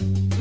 Bye.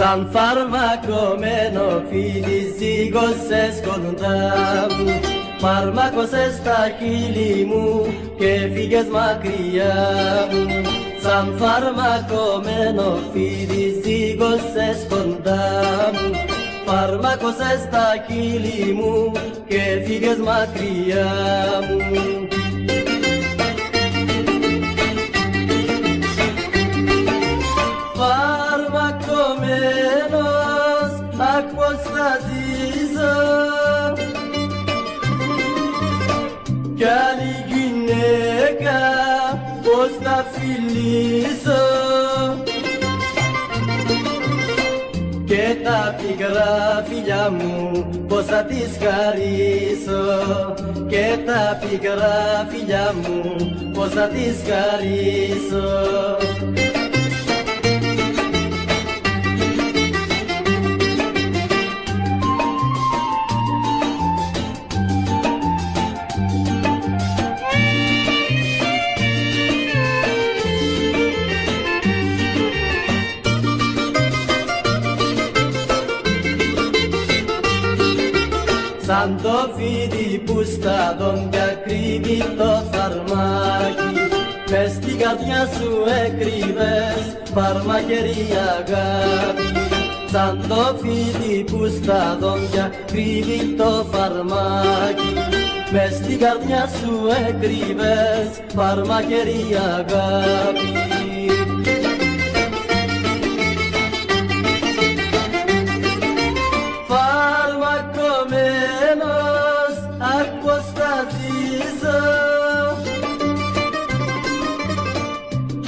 Σαν φαρμακωμένο φοιτίζει σε κοντά μου. Φαρμάκωσες τα χείλη μου και φύγες μακριά μου. Σαν φαρμακωμένο φοιτίζει σε κοντά μου. Φαρμάκωσες τα χείλη μου και φύγες μακριά μου αποσταζίζω κι άλλη γυναίκα πως θα φιλήσω και τα πικρά φιλιά μου πως θα τις χαρίσω και τα πικρά φιλιά Σαν το φίδι που στα δόντια κρύβει το φαρμάκι. Μες στην καρδιά σου έκρυβες φαρμακερή αγάπη. Σαν το φίδι που στα δόντια κρύβει το φαρμάκι. Μες στην καρδιά σου έκρυβες φαρμακερή αγάπη